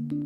you